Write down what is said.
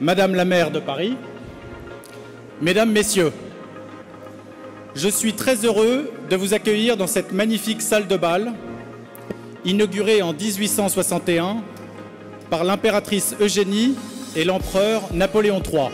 Madame la maire de Paris, Mesdames, Messieurs, je suis très heureux de vous accueillir dans cette magnifique salle de bal, inaugurée en 1861 par l'impératrice Eugénie et l'empereur Napoléon III.